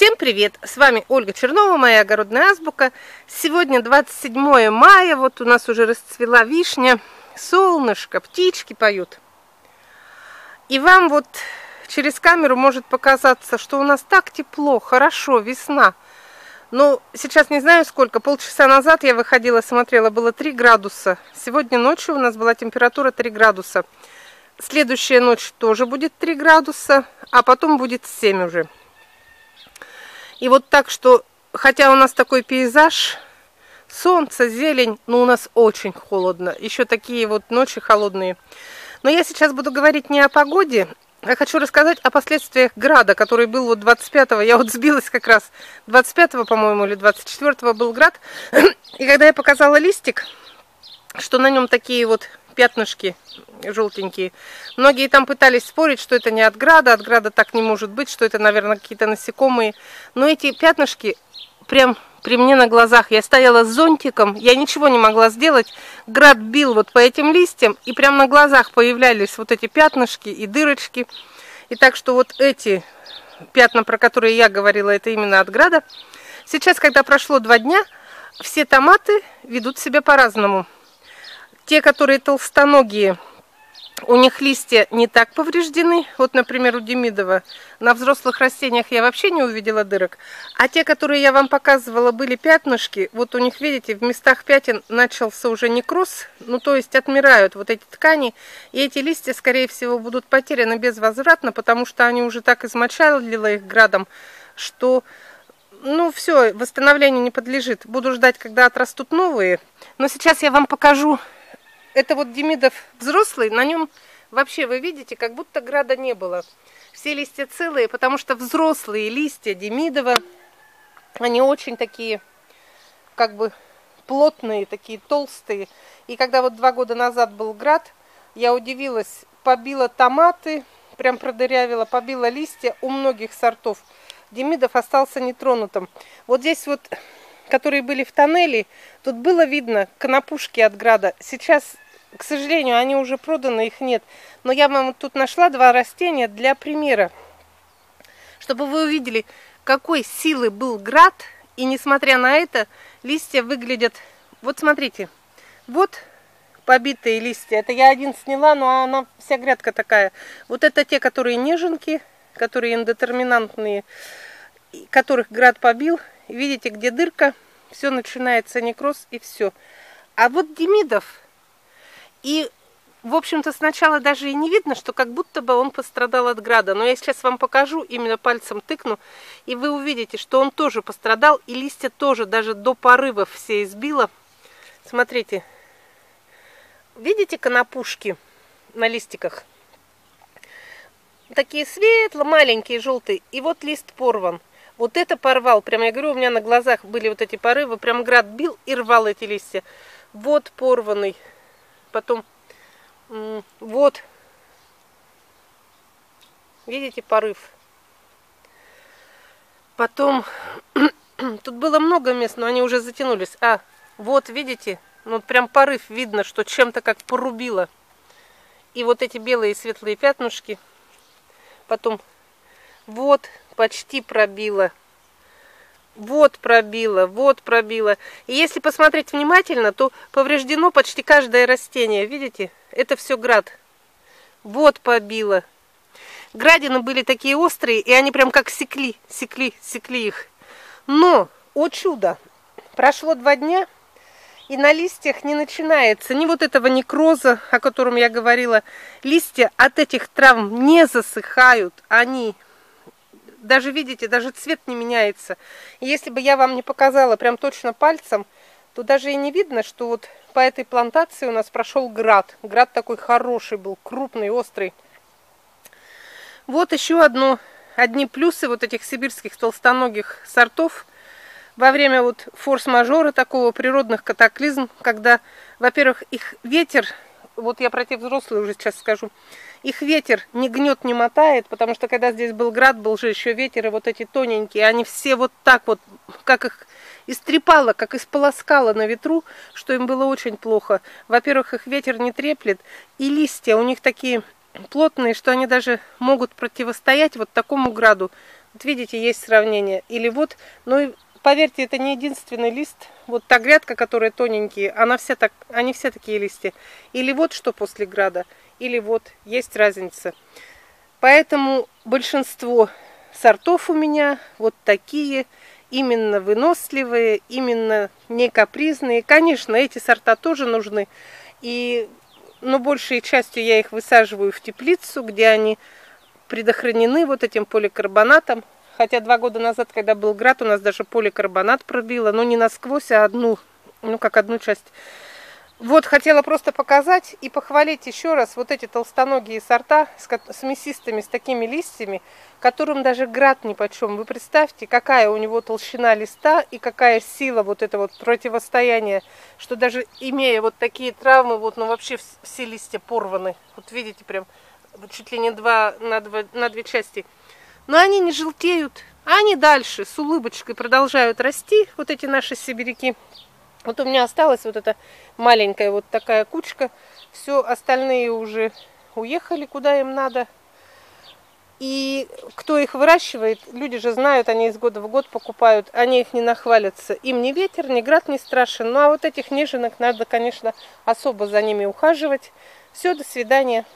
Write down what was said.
Всем привет! С вами Ольга Чернова, моя огородная азбука. Сегодня 27 мая, вот у нас уже расцвела вишня, солнышко, птички поют. И вам вот через камеру может показаться, что у нас так тепло, хорошо, весна. Но сейчас не знаю сколько, полчаса назад я выходила, смотрела, было 3 градуса. Сегодня ночью у нас была температура 3 градуса. Следующая ночь тоже будет 3 градуса, а потом будет 7 уже. И вот так что, хотя у нас такой пейзаж, солнце, зелень, но у нас очень холодно. Еще такие вот ночи холодные. Но я сейчас буду говорить не о погоде, я хочу рассказать о последствиях града, который был вот 25-го. Я вот сбилась как раз 25-го, по-моему, или 24-го был град. И когда я показала листик, что на нем такие вот пятнышки желтенькие. Многие там пытались спорить, что это не от града, от града так не может быть, что это, наверное, какие-то насекомые. Но эти пятнышки прям при мне на глазах. Я стояла с зонтиком, я ничего не могла сделать. Град бил вот по этим листьям, и прям на глазах появлялись вот эти пятнышки и дырочки. И так что вот эти пятна, про которые я говорила, это именно от града. Сейчас, когда прошло два дня, все томаты ведут себя по-разному. Те, которые толстоногие, у них листья не так повреждены. Вот, например, у Демидова на взрослых растениях я вообще не увидела дырок. А те, которые я вам показывала, были пятнышки. Вот у них, видите, в местах пятен начался уже некроз. Ну, то есть отмирают вот эти ткани. И эти листья, скорее всего, будут потеряны безвозвратно, потому что они уже так измочалили их градом, что ну все, восстановлению не подлежит. Буду ждать, когда отрастут новые. Но сейчас я вам покажу это вот Демидов взрослый, на нем вообще вы видите, как будто града не было. Все листья целые, потому что взрослые листья Демидова, они очень такие, как бы плотные, такие толстые. И когда вот два года назад был град, я удивилась, побила томаты, прям продырявила, побила листья у многих сортов. Демидов остался нетронутым. Вот здесь вот которые были в тоннеле, тут было видно конопушки от града. Сейчас, к сожалению, они уже проданы, их нет. Но я вам тут нашла два растения для примера, чтобы вы увидели, какой силы был град. И несмотря на это, листья выглядят... Вот смотрите, вот побитые листья. Это я один сняла, но она вся грядка такая. Вот это те, которые неженки, которые индетерминантные, которых град побил. Видите, где дырка, все начинается некроз и все. А вот Демидов, и, в общем-то, сначала даже и не видно, что как будто бы он пострадал от града. Но я сейчас вам покажу, именно пальцем тыкну, и вы увидите, что он тоже пострадал, и листья тоже даже до порывов все избило. Смотрите, видите конопушки на листиках? Такие светло, маленькие, желтые, и вот лист порван. Вот это порвал. Прям я говорю, у меня на глазах были вот эти порывы. Прям град бил и рвал эти листья. Вот порванный. Потом вот. Видите порыв? Потом тут было много мест, но они уже затянулись. А, вот видите? Ну прям порыв видно, что чем-то как порубило. И вот эти белые светлые пятнышки. Потом вот почти пробило. Вот пробило, вот пробило. И если посмотреть внимательно, то повреждено почти каждое растение. Видите? Это все град. Вот побило. Градины были такие острые, и они прям как секли, секли, секли их. Но, о чудо, прошло два дня, и на листьях не начинается ни вот этого некроза, о котором я говорила. Листья от этих травм не засыхают, они даже видите, даже цвет не меняется. И если бы я вам не показала прям точно пальцем, то даже и не видно, что вот по этой плантации у нас прошел град. Град такой хороший был, крупный, острый. Вот еще одно, одни плюсы вот этих сибирских толстоногих сортов. Во время вот форс-мажора такого природных катаклизм, когда, во-первых, их ветер, вот я про те взрослые уже сейчас скажу, их ветер не гнет, не мотает, потому что когда здесь был град, был же еще ветер, и вот эти тоненькие, они все вот так вот, как их истрепало, как исполоскало на ветру, что им было очень плохо. Во-первых, их ветер не треплет, и листья у них такие плотные, что они даже могут противостоять вот такому граду. Вот видите, есть сравнение. Или вот, ну поверьте, это не единственный лист. Вот та грядка, которая тоненькие, она вся так, они все такие листья. Или вот что после града, или вот, есть разница. Поэтому большинство сортов у меня вот такие, именно выносливые, именно не капризные. Конечно, эти сорта тоже нужны. И, но большей частью я их высаживаю в теплицу, где они предохранены вот этим поликарбонатом. Хотя два года назад, когда был град, у нас даже поликарбонат пробило, но не насквозь, а одну, ну как одну часть. Вот, хотела просто показать и похвалить еще раз вот эти толстоногие сорта с, с мясистыми, с такими листьями, которым даже град ни почем. Вы представьте, какая у него толщина листа и какая сила вот этого вот противостояния, что даже имея вот такие травмы, вот, ну вообще все листья порваны. Вот видите, прям чуть ли не два на, два, на две части. Но они не желтеют, они дальше с улыбочкой продолжают расти, вот эти наши сибиряки. Вот у меня осталась вот эта маленькая вот такая кучка. Все остальные уже уехали куда им надо. И кто их выращивает, люди же знают, они из года в год покупают, они их не нахвалятся. Им ни ветер, ни град не страшен. Ну а вот этих неженок надо, конечно, особо за ними ухаживать. Все, до свидания.